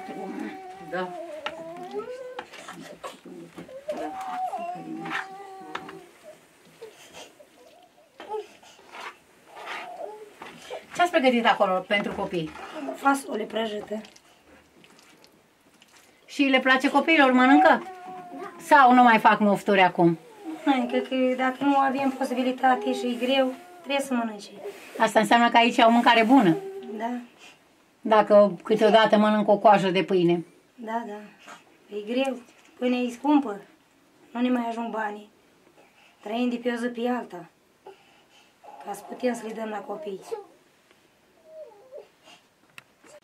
foarte bună. Da. Ce ați pregătit acolo pentru copii? Fasole prăjită. Și le place copiilor, mănâncă? Sau nu mai fac mofturi acum? Hai, cred că dacă nu avem posibilitate și e greu, trebuie să mănânce. Asta înseamnă că aici au mâncare bună. Da, Dacă câteodată mănânc o coajă de pâine. da, da. E greu. Pâine e scumpă. Nu ne mai ajung banii. Trăim de pe o zi pe alta. Ca să putem să le dăm la copii.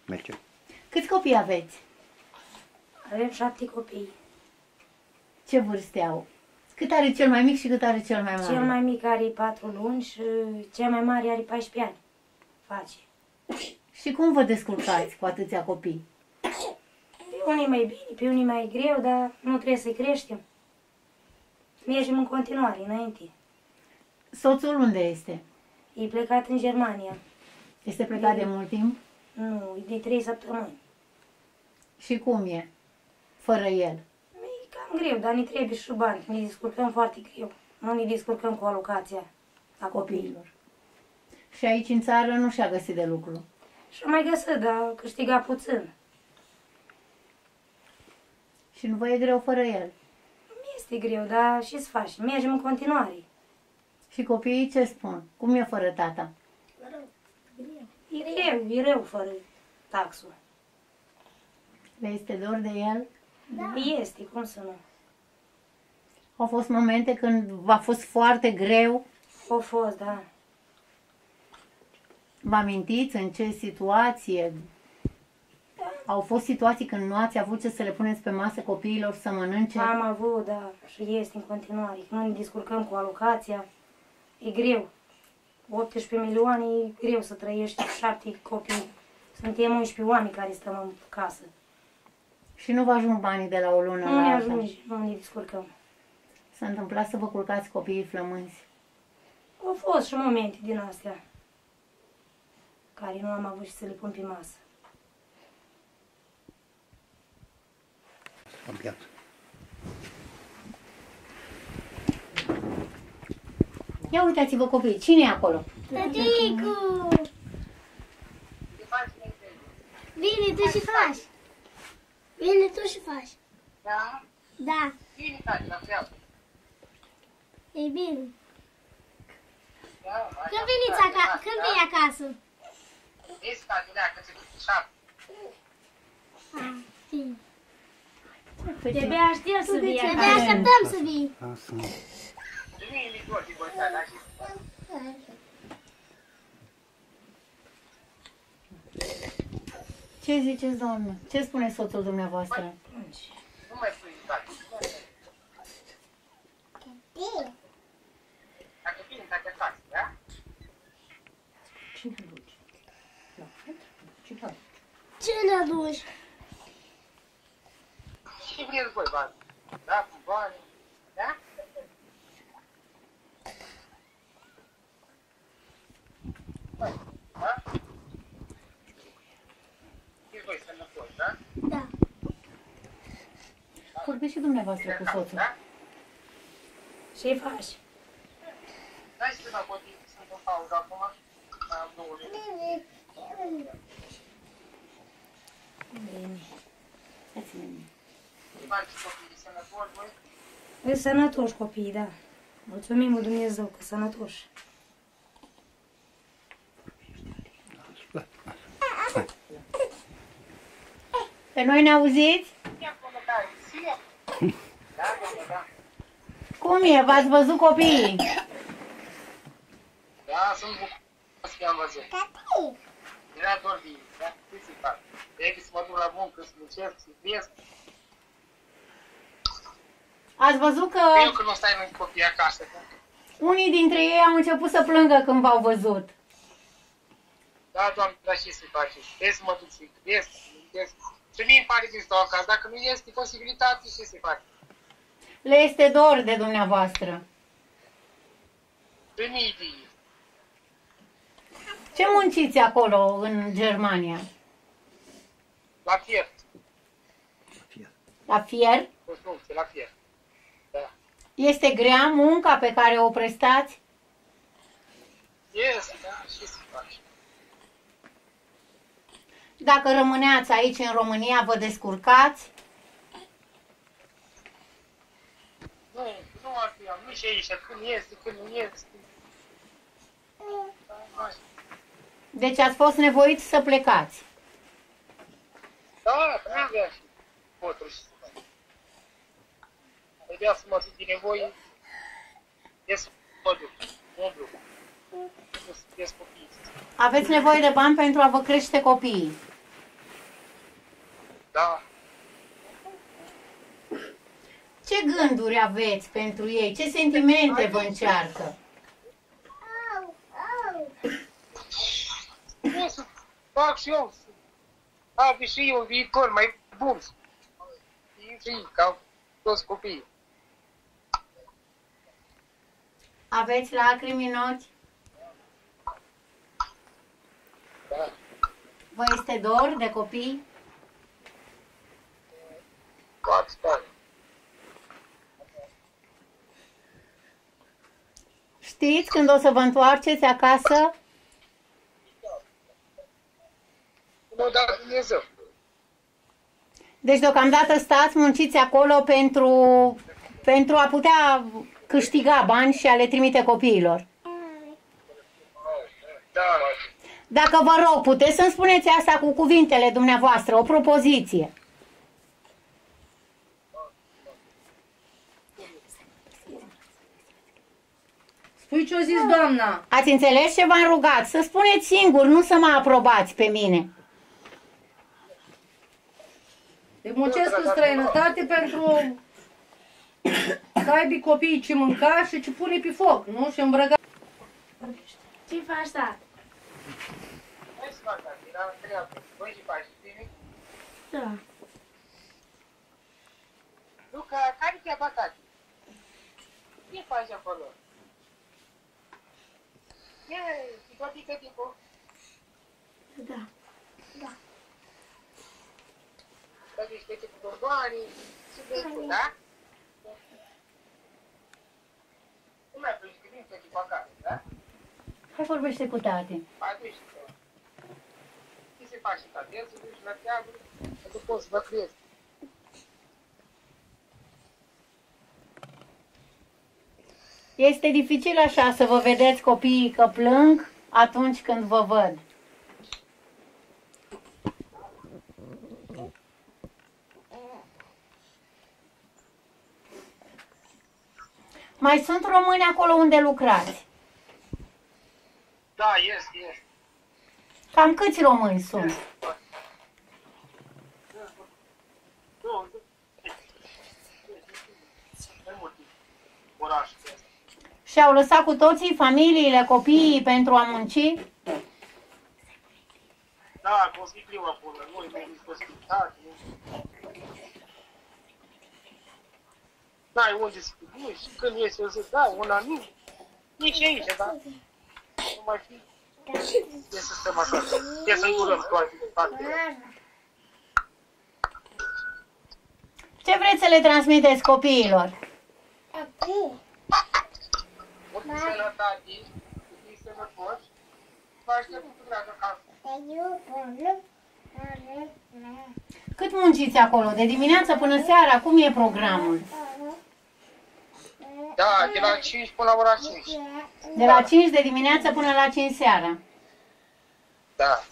Merge. Câți copii aveți? Avem șapte copii. Ce vârste au? Cât are cel mai mic și cât are cel mai mare? Cel mai mic are 4 luni și cel mai mare are 14 ani. Face. Și cum vă descurcați cu atâția copii? Pe unii mai bine, pe unii mai greu, dar nu trebuie să-i creștem. Mergem în continuare, înainte. Soțul unde este? E plecat în Germania. Este plecat de mult timp? Nu, e de 3 săptămâni. Și cum e? Fără el. E cam greu, dar ne trebuie și bani. Ne descurcăm foarte greu. Nu ne descurcăm cu alocația a copiilor. Și aici în țară nu și-a găsit de lucru. Și am mai găsit, dar câștiga puțin. Și nu vă e greu fără el. Este greu, dar și să faci. Mergem în continuare. Și copiii ce spun? Cum e fără tata? E greu, e rău fără taxul. Le este dor de el? Da. Este, cum să nu. Au fost momente când v-a fost foarte greu? A fost, da. Vă amintiți în ce situație? Au fost situații când nu ați avut ce să le puneți pe masă copiilor să mănânce? Am avut, da, și este în continuare. Nu ne descurcăm cu alocația. E greu. 18 milioane e greu să trăiești cu șapte copii. Suntem 11 oameni care stăm în casă. Și nu vă ajung banii de la o lună Nu la ne alta? ajunge, nu ne descurcăm. S-a întâmplat să vă culcați copiii flămânzi? Au fost și momente din astea care nu am avut și să le pun pe masă. Am piat. Ia uitați-vă copii, cine e acolo? Tăticu! Bine, tu și faci. Bine, tu și faci. Da? Da, Bine faci, la fel. e bine. Da, Când veniți acasă? Când vii acasă? Vezi ca din că ți șapte. Ah, bine. De-abia aștept să vii De acasă. așteptăm să vii. Asta nu. Nu e nici vorbi, bă, da, și Ce ziceți, doamnă? Ce spune soțul dumneavoastră? nu mai pui faci. Dacă bine, dacă faci, da? Cine duce? Cine Ce ne duci? Și vreți voi bani. Da, cu bani. Da? Băi, Da? Fiți voi sănătoși, da? Da. Vorbiți și dumneavoastră cu soțul. Da? Ce faci? Hai să mă pot să o pauză acum. Am două luni. Bine. Faci copiii sănătoși, voi? E sănătoși copiii, da. Mulțumim lui Dumnezeu că sănătoși. Pe noi ne auziți? Ia până da, ție. Da, da, da. Cum e? V-ați văzut copiii? Da, sunt bucuros că am văzut. Era doar de da? Ce să fac? Trebuie să mă duc la muncă, să muncesc, să iubesc. Ați văzut că Eu că nu stai în copii acasă. da? unii dintre ei au început să plângă când v-au văzut. Da, doamne, dar ce să faci? Trebuie să mă duc să iubesc, să iubesc. Și mie îmi pare din stau acasă. Dacă nu este posibilitate, ce să fac? Le este dor de dumneavoastră. Pe mii de ei. Ce munciți acolo în Germania? La fiert. La fier? construcție, la fier. Da. Este grea munca pe care o prestați? Este, da, și se face. Dacă rămâneați aici în România, vă descurcați? Nu, nu ar fi, am nici aici, când este, când nu este. Da, Deci ați fost nevoiți să plecați. Da, trebuia și potru și să fac. Trebuia să mă duc din nevoie, ies să mă duc, umblu. Ies, ies copiii. Aveți nevoie de bani pentru a vă crește copiii. Da, Ce gânduri aveți pentru ei? Ce sentimente vă încearcă? vreau să fac și eu, să am și eu un viitor mai bun. Și ca toți copiii. Aveți lacrimi în ochi? Da. Vă este dor de copii? Foarte tare. Știți când o să vă întoarceți acasă? Nu da Dumnezeu. Deci deocamdată stați, munciți acolo pentru, pentru a putea câștiga bani și a le trimite copiilor. Da. Dacă vă rog, puteți să-mi spuneți asta cu cuvintele dumneavoastră, o propoziție. Spui ce-o zis doamna. Ați înțeles ce v-am rugat? Să spuneți singur, nu să mă aprobați pe mine. Te muncesc în străinătate pentru să aibă copiii ce mânca și ce pune pe foc, nu? Și îmbrăga. Ce faci, tată? Hai să fac asta, era întreabă. Voi și faci bine? Da. Luca, care te-a batat? Ce faci acolo? Ia, simpatică tipul. Da. Să zici că te cu bordoanii și de da? Mai pleci că vin pe tipul acasă, da? Hai vorbește cu tati. Aduci. Ce se face, tati? El se duce la treabă, că tu poți să vă crezi. Este dificil așa să vă vedeți copiii că plâng atunci când vă văd. Mai sunt români acolo unde lucrați. Da, este, este. Cam câți români sunt? Nu, nu. Mai multe orașe. Și au lăsat cu toții familiile, copiii pentru a munci? Da, că o să-i greu acolo, nu e mai N-ai unde să te duci, și când iese o să da, una nu. Nici aici, da? Nu mai fi. E să stăm așa, e să îndurăm toate partele. Ce vreți să le transmiteți copiilor? Acum. Multă sănătate, fii sănătoși, vă aștept cu dragă acasă. Cât munciți acolo? De dimineață până seara? Cum e programul? Da, de la 5 până la ora 5. De la 5 de dimineață până la 5 seara. Da.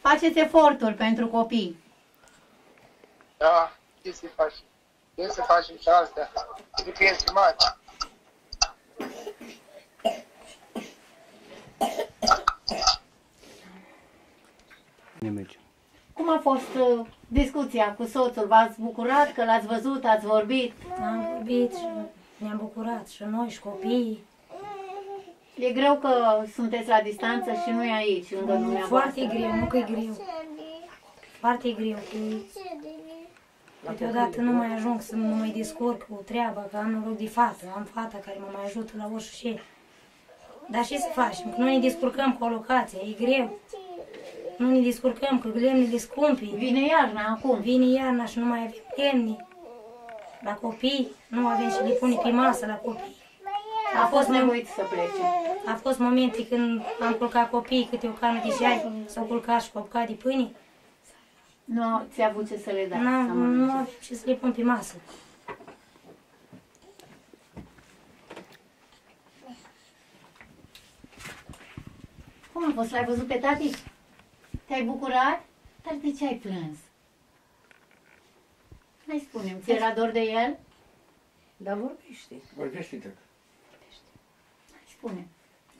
Faceți eforturi pentru copii. Da, ce să faci? Ce să facem și astea? Trebuie să mari. Ne mergem. Cum a fost uh, discuția cu soțul? V-ați bucurat că l-ați văzut, ați vorbit? Am vorbit și ne-am bucurat și noi și copiii. E greu că sunteți la distanță și nu e aici, lângă dumneavoastră. Foarte greu, nu că e greu. Foarte greu. Că câteodată nu mai ajung să mă mai descurc cu treaba, că am noroc de fată. Am fata care mă mai ajută la orice. Dar ce să facem? Că noi ne descurcăm cu o locație, e greu. Nu ne descurcăm, că lemnele scumpi. Vine iarna acum. Vine iarna și nu mai avem lemne. La copii, nu avem și le pune pe masă la copii. A fost nevoit să plece. A fost momente când am culcat copiii câte o cană de șai, s-au culcat și cu o bucată de pâine. Nu ți-a avut ce să le dai. să N-am, nu mănânce. avem și să le pun pe masă. Cum a fost? L-ai văzut pe tati? Te-ai bucurat? Dar de ce ai plâns? Hai spune ți era dor de el? Dar vorbește. Vorbește te Hai spune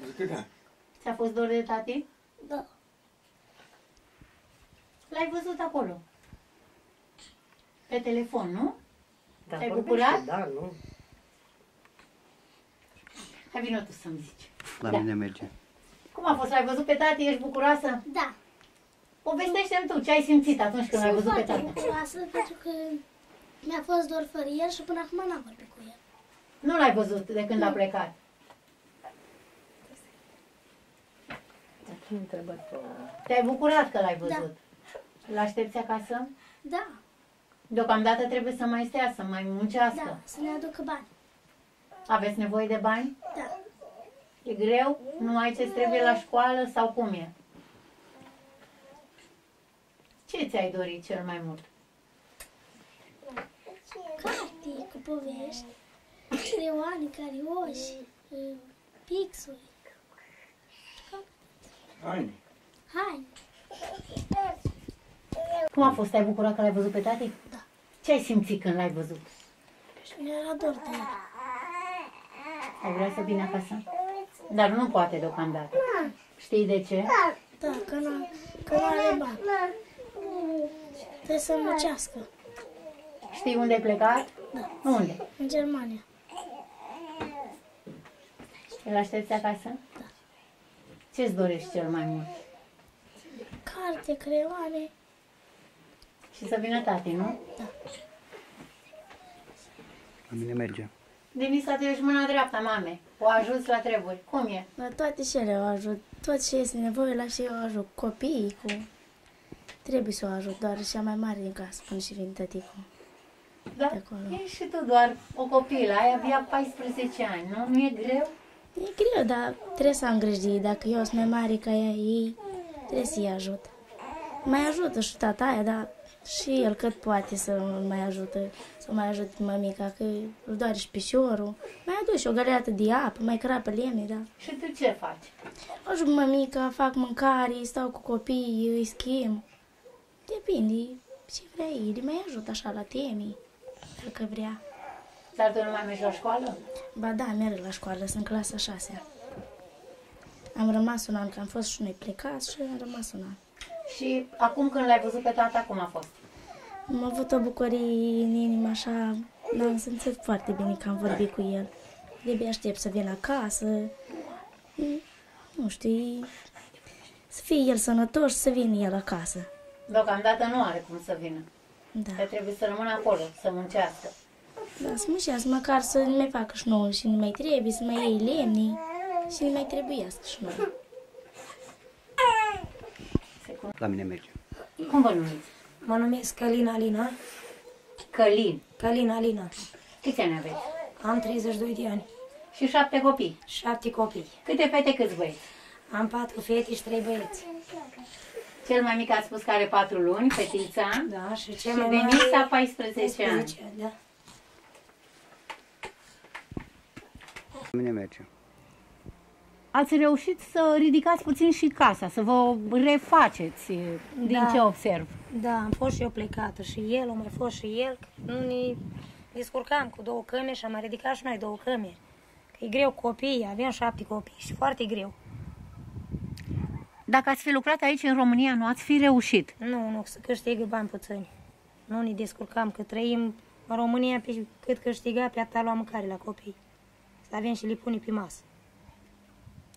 Zic că da. Ți-a fost dor de tati? Da. L-ai văzut acolo. Pe telefon, nu? Dar Te-ai vorbește, bucurat? Da, nu. Hai vină tu să-mi zici. La Da. mine merge. Cum a fost? L-ai văzut pe tati? Ești bucuroasă? Da. Povestește-mi tu ce ai simțit atunci când l-ai Sunt văzut pe foarte tati. bucuroasă pentru că mi-a fost dor fără el și până acum n-am vorbit cu el. Nu l-ai văzut de când a plecat. Nu întrebat pe Te-ai bucurat că l-ai văzut. L-aștepți acasă? Da, Deocamdată trebuie să mai stea, să mai muncească. da, să ne aducă bani. Aveți nevoie de bani? Da. E greu? Nu ai ce trebuie la școală sau cum e? Ce ți-ai dorit cel mai mult? Carte cu povești, creioane, carioși, uh, pixuri, Haine. haine. Cum a fost? Ai bucurat că l-ai văzut pe tati? Da. Ce ai simțit când l-ai văzut? Și mi-era dor de el. Ai vrea să vină acasă? Dar nu poate deocamdată. Știi de ce? Da, că nu, că nu are bani. Trebuie să muncească Știi unde ai plecat? Da. Unde? în Germania. Îl aștepți acasă? Da. Ce-ți dorești cel mai mult? Carte, creioane, Și să vină tati, nu? La mine merge. Denisa, tu ești mâna dreaptă, mame. O ajuți la treburi. Cum e? La toate și ele o ajut. Tot ce este nevoie la și eu o ajut. Copiii cu... Trebuie să o ajut, doar cea mai mare din casă, până și vin tăticul. Da? De acolo. Ești și tu doar o copilă, ai abia 14 ani, nu? Nu e greu? E greu, dar trebuie să am grijă de ei. Dacă eu sunt mai mare ca ea, ei, trebuie să-i ajut. Mai ajută și tata aia, dar și el cât poate să îl mai ajută, să mai ajute mămica, că îl doare și pișorul. Mai aduc și o găleată de apă, mai crapă lemne, da. Și tu ce faci? Ajut mămica, fac mâncare, stau cu copiii, îi schimb. Depinde ce vrea ei, le mai ajut așa la teme, dacă vrea. Dar tu nu mai mergi la școală? Ba da, merg la școală, sunt clasa 6 Am rămas un an, că am fost și noi plecați și am rămas un an. Și acum când l-ai văzut pe tata, cum a fost? Am avut o bucurie în inimă, așa, m-am simțit foarte bine că am vorbit cu el. De aștept să vin acasă, Mm, nu știu, e- să fie el sănătos și să vină el acasă. Deocamdată nu are cum să vină. Da, Că trebuie să rămână acolo, să muncească. da să muncească, măcar să ne mai facă și nouă și nu mai trebuie, să mai iei lemni și ne mai trebuiască și noi. La mine merge. Cum vă numiți? Mă numesc Călina Alina. Călin. Călina Alina. Câți ani aveți? Am 32 de ani. Și șapte copii. Șapte copii. Câte fete, câți băieți? Am patru fete și trei băieți. Cel mai mic a spus că are patru luni, fetița. Da, și cel Și mai Denisa, mare... 14 ani. 14 ani, da. La mine merge. Ați reușit să ridicați puțin și casa, să vă refaceți din Da. ce observ. Da, am fost și eu plecată și el, am mai fost și el. Nu ne descurcam cu două cămeri și am mai ridicat și noi două cămeri. Că e greu copii, avem șapte copii și foarte greu. Dacă ați fi lucrat aici în România, nu ați fi reușit. Nu, nu, să câștigă bani puțini. Nu ne descurcam, că trăim în România pe cât câștiga, pe atâta lua mâncare la copii. Să avem și le pune pe masă.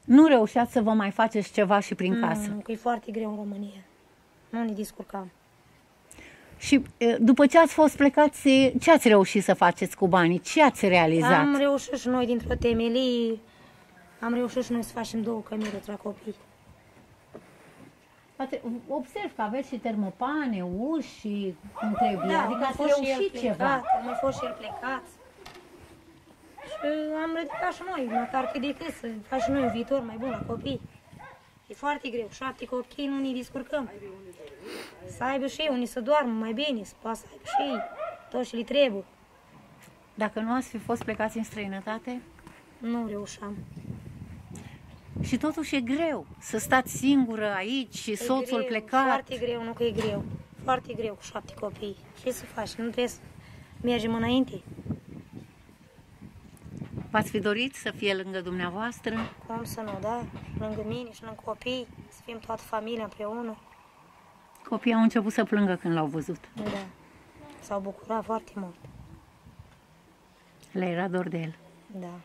Nu reușeați să vă mai faceți ceva și prin Nu, casă. nu, că e foarte greu în România. Nu ne descurcam. Și e, după ce ați fost plecați, e, ce ați reușit să faceți cu banii? Ce ați realizat? Am reușit și noi dintr-o temelie, am reușit și noi să facem două cămere la copii. Poate observ că aveți și termopane, uși și cum trebuie. Da, adică a ați fost și el reușit plecat, ceva. a mai fost și el plecat. Și am ridicat și noi, măcar cât de cât, să facem și noi un viitor mai bun la copii. E foarte greu, șapte copii nu ne descurcăm. Să aibă și ei unii să doarmă mai bine, să poată să aibă și ei tot ce le trebuie. Dacă nu ați fi fost plecați în străinătate, Nu reușeam. Și totuși e greu să stați singură aici și E soțul greu, plecat. Foarte greu, nu că e greu. Foarte greu cu șapte copii. Ce să faci? Nu trebuie să mergem înainte. V-ați fi dorit să fie lângă dumneavoastră? Cum să nu, da? Lângă mine și lângă copii, să fim toată familia împreună. Copiii au început să plângă când l-au văzut. Da. S-au bucurat foarte mult. Le era dor de el. Da.